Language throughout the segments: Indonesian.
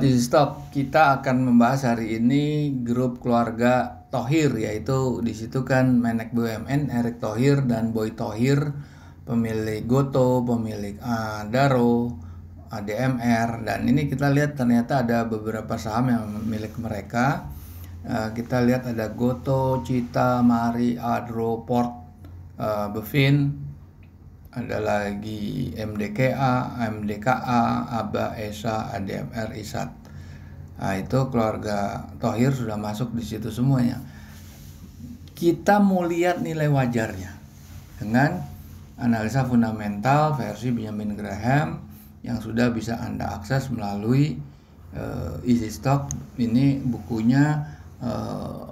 Di stop kita akan membahas hari ini grup keluarga Tohir yaitu di situ kan Menek BUMN Erick Tohir dan Boy Tohir pemilik Goto, pemilik uh, Daro, ADMR dan ini kita lihat ternyata ada beberapa saham yang milik mereka. Uh, kita lihat ada Goto, Cita, Mari, Adro, Port, uh, Bevin, ada lagi MDKA, MDKA, ABA, ESA, ADMR, ISAT. Nah, itu keluarga Tohir sudah masuk di situ semuanya. Kita mau lihat nilai wajarnya dengan analisa fundamental versi Benjamin Graham yang sudah bisa Anda akses melalui uh, Easy Stock. Ini bukunya uh,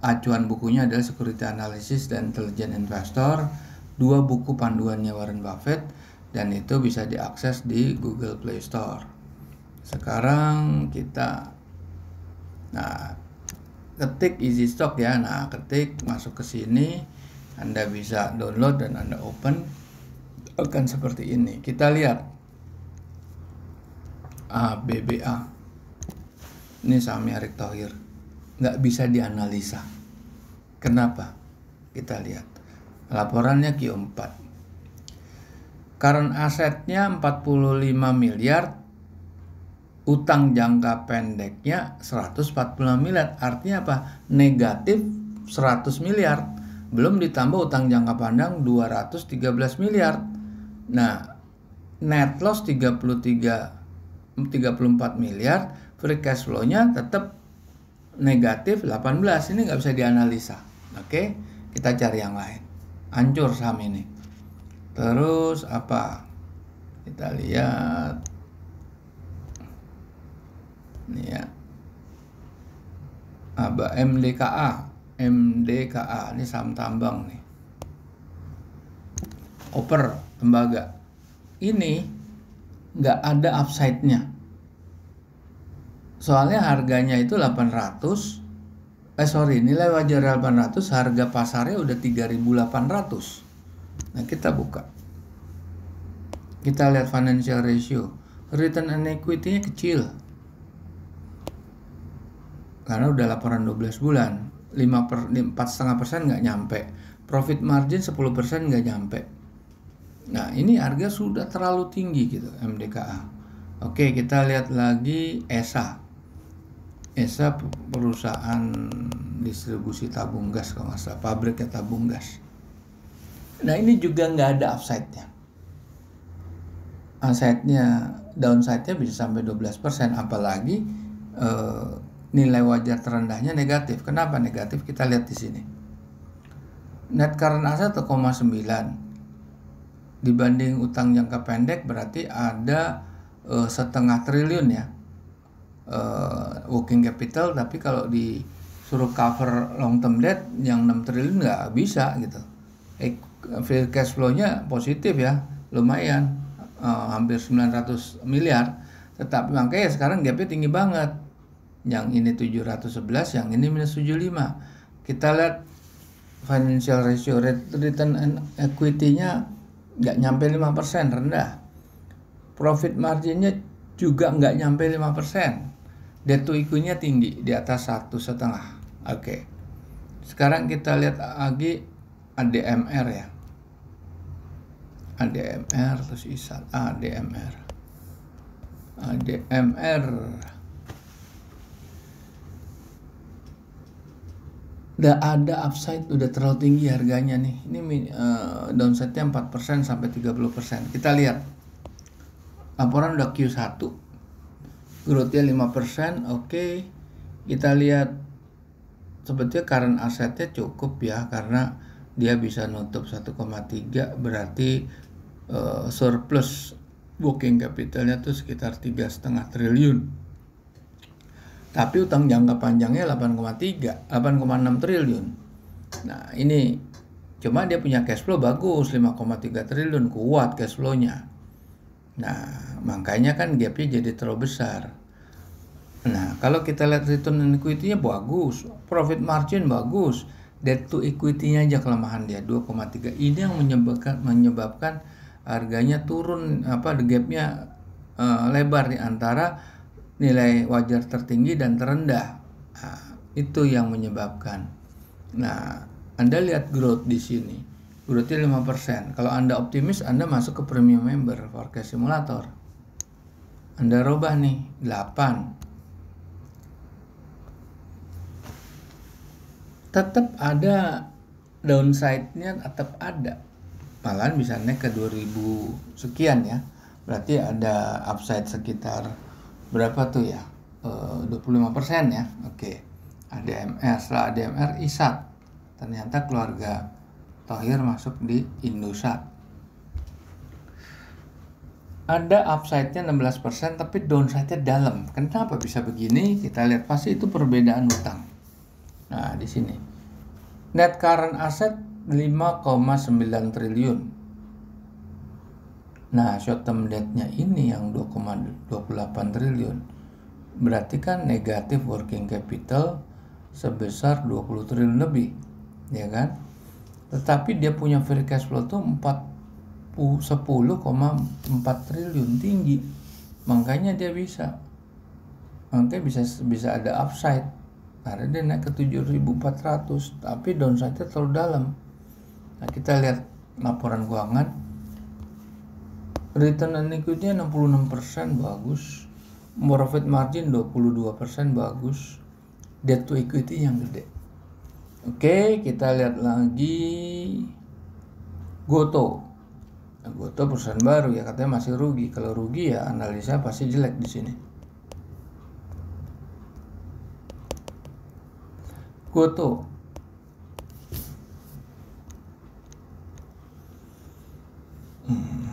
acuan bukunya adalah Security Analysis dan Intelligent Investor dua buku panduannya Warren Buffett dan itu bisa diakses di Google Play Store. Sekarang kita nah ketik easy stock ya. Nah, ketik masuk ke sini Anda bisa download dan Anda open akan seperti ini. Kita lihat ABBA. Ini saham Erick Thohir. Nggak bisa dianalisa. Kenapa? Kita lihat Laporannya Q4. Current asetnya 45 miliar, utang jangka pendeknya 145 miliar. Artinya apa? Negatif 100 miliar. Belum ditambah utang jangka pandang 213 miliar. Nah, net loss 33 34 miliar, free cash flow-nya tetap negatif 18. Ini nggak bisa dianalisa. Oke, kita cari yang lain hancur saham ini. Terus apa? Kita lihat. Ini ya. Apa? MDKA MDKA ini saham tambang nih. Oper tembaga. Ini nggak ada upside-nya. Soalnya harganya itu 800 eh sorry nilai wajar 800 harga pasarnya udah 3800 nah kita buka. Kita lihat financial ratio. Return on equity nya kecil. Karena udah laporan 12 bulan. 5 per, 4,5 persen nggak nyampe. Profit margin 10 persen nggak nyampe. Nah ini harga sudah terlalu tinggi gitu MDKA oke kita lihat lagi ESA ESA perusahaan distribusi tabung gas kalau nggak salah pabriknya tabung gas. Nah ini juga nggak ada upside-nya. Upside-nya downside-nya bisa sampai 12% apalagi eh, nilai wajar terendahnya negatif. Kenapa negatif? Kita lihat di sini. Net current asset 1,9 dibanding utang jangka pendek berarti ada eh, setengah triliun ya uh, working capital tapi kalau disuruh cover long term debt yang 6 triliun nggak bisa gitu. Eh, free cash flow-nya positif ya lumayan. Uh, hampir 900 miliar. Tetapi makanya sekarang gapnya tinggi banget. Yang ini 711 yang ini minus 75 kita lihat financial ratio return on equity-nya nggak nyampe 5% rendah. Profit marginnya juga nggak nyampe 5% debt to equity-nya tinggi di atas satu setengah. Oke. Sekarang kita lihat lagi ADMR ya. ADMR terus ISAT ADMR. ADMR. Udah ada upside udah terlalu tinggi harganya nih. Ini uh, downside-nya 4% sampai 30%. Kita lihat. Laporan udah Q1 growth-nya 5% oke okay. kita lihat sebetulnya current asetnya cukup ya karena dia bisa nutup 1,3 berarti uh, surplus booking capitalnya tuh sekitar tiga setengah triliun tapi utang jangka panjangnya 8,3 8,6 triliun nah ini cuma dia punya cash flow bagus 5,3 triliun kuat cash flow-nya Nah, makanya kan gapnya jadi terlalu besar. Nah, kalau kita lihat return on equity-nya bagus, profit margin bagus, debt to equity-nya aja kelemahan dia 2,3. Ini yang menyebabkan menyebabkan harganya turun apa gapnya uh, lebar di antara nilai wajar tertinggi dan terendah. Nah, itu yang menyebabkan. Nah, Anda lihat growth di sini. Growthnya 5%. Kalau Anda optimis, Anda masuk ke premium member forecast simulator. Anda robah nih 8. Tetap ada downside-nya tetap ada. Malahan bisa naik ke 2000 sekian ya. Berarti ada upside sekitar berapa tuh ya? E, 25% ya. Oke. ADMR setelah ADMR ISAT. Ternyata keluarga Tohir masuk di Indosat. Ada upside-nya 16% tapi downside-nya dalam. Kenapa bisa begini? Kita lihat pasti itu perbedaan utang. Nah, di sini. Net current asset 5,9 triliun. Nah, short term debt-nya ini yang 2,28 triliun. Berarti kan negatif working capital sebesar 20 triliun lebih, ya kan? Tetapi dia punya free cash flow tuh 4 10,4 triliun tinggi. Makanya dia bisa makanya bisa bisa ada upside karena dia naik ke 7400 tapi downside-nya terlalu dalam. Nah kita lihat laporan keuangan. Return on equity 66% bagus. Profit margin 22% bagus. Debt to equity yang gede. Oke kita lihat lagi. Goto. Nah, Goto perusahaan baru ya katanya masih rugi. Kalau rugi ya analisa pasti jelek di sini Goto. Hmm.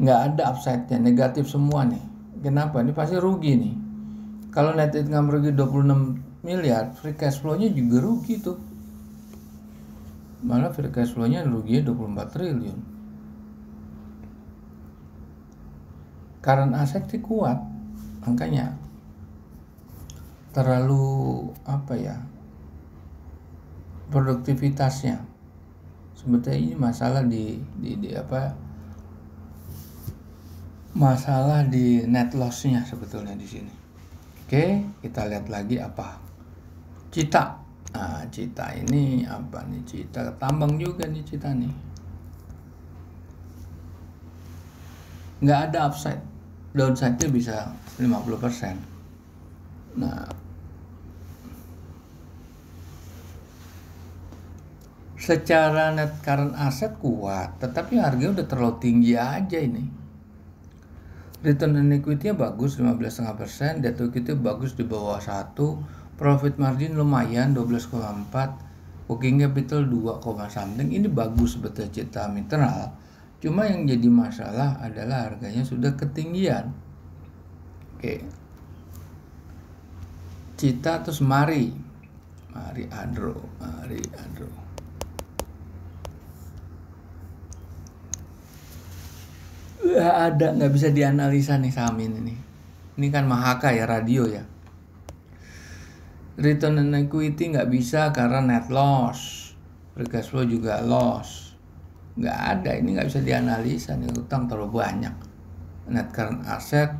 nggak ada upside-nya negatif semua nih. Kenapa? Ini pasti rugi nih. Kalau net income rugi 26 miliar free cash flow-nya juga rugi tuh. Malah free cash flow-nya ruginya 24 triliun. Karena sih kuat. Makanya terlalu apa ya produktivitasnya. Sebetulnya ini masalah di, di, di apa masalah di net lossnya sebetulnya di sini. Oke kita lihat lagi apa. Cita. Nah cita ini apa nih? Cita tambang juga nih cita nih. Nggak ada upside. Downside-nya bisa 50% nah secara net current asset kuat, tetapi harganya udah terlalu tinggi aja ini. Return on equity-nya bagus 15,5%, debt to equity bagus di bawah 1, profit margin lumayan 12,4, working capital 2, something. Ini bagus betul cita mineral. Cuma yang jadi masalah adalah harganya sudah ketinggian. Oke. Cita terus mari. Mari Adro, mari Adro. Nggak ada nggak bisa dianalisa nih saham ini ini kan mahaka ya radio ya. Return on equity nggak bisa karena net loss. Free cash flow juga loss. Nggak ada ini nggak bisa dianalisa nih utang terlalu banyak. Net current asset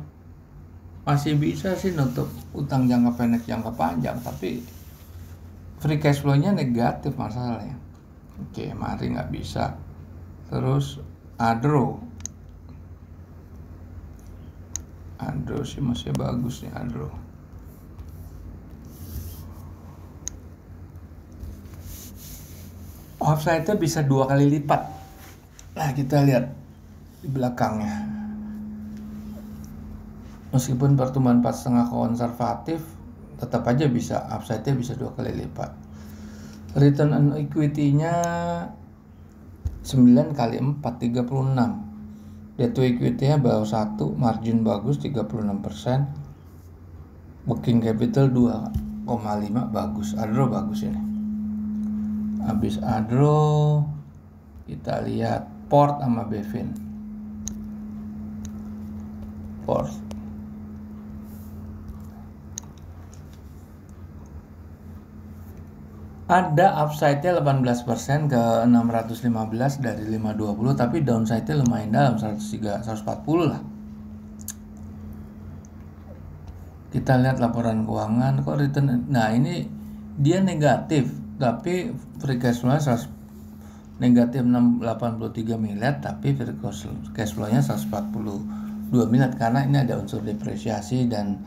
masih bisa sih nutup utang jangka pendek jangka panjang tapi free cash flow-nya negatif masalahnya. Oke mari nggak bisa. Terus adro Andro sih masih bagus nih Andro. Offside-nya bisa dua kali lipat. Nah kita lihat di belakangnya. Meskipun pertumbuhan empat setengah konservatif tetap aja bisa upside-nya bisa dua kali lipat. Return on equity-nya 9 kali 4 36 Debt to equity-nya bawah 1, margin bagus 36%, working capital 2,5 bagus. Adro bagus ini. Habis Adro kita lihat Port sama Bevin. Port ada upside-nya 18% ke 615 dari 520 tapi downside-nya lumayan dalam 103 140 lah. Kita lihat laporan keuangan kok return nah ini dia negatif tapi free cash flow negatif 83 miliar tapi free cash flow-nya 142 miliar karena ini ada unsur depresiasi dan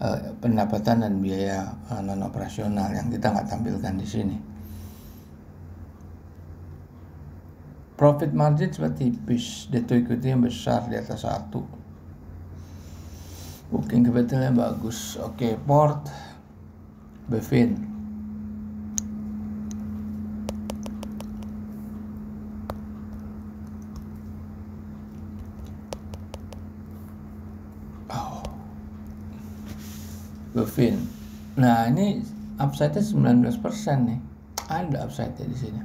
uh, pendapatan dan biaya uh, non operasional yang kita nggak tampilkan di sini. Profit margin seperti tipis, debt to equity yang besar di atas satu. Booking capitalnya bagus. Oke, okay, port, Bevin, Bevin. Nah ini upside-nya 19% nih. Ada upside-nya di sini.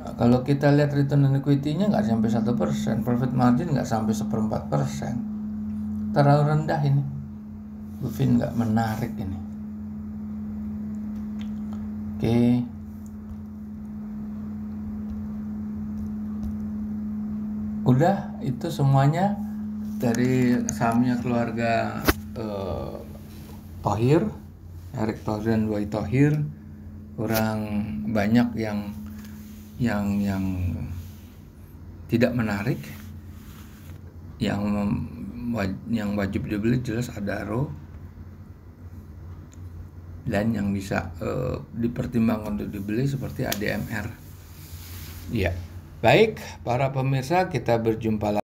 Nah, kalau kita lihat return on equity-nya nggak sampai satu persen, profit margin nggak sampai seperempat persen, terlalu rendah ini. Bevin nggak menarik ini. Oke. Okay. Udah itu semuanya dari sahamnya keluarga uh, Tohir Erik Tohir dan Boy Tohir kurang banyak yang yang yang tidak menarik yang yang wajib dibeli jelas Adaro dan yang bisa uh, dipertimbangkan untuk dibeli seperti ADMR. Iya. Baik, para pemirsa, kita berjumpa lagi.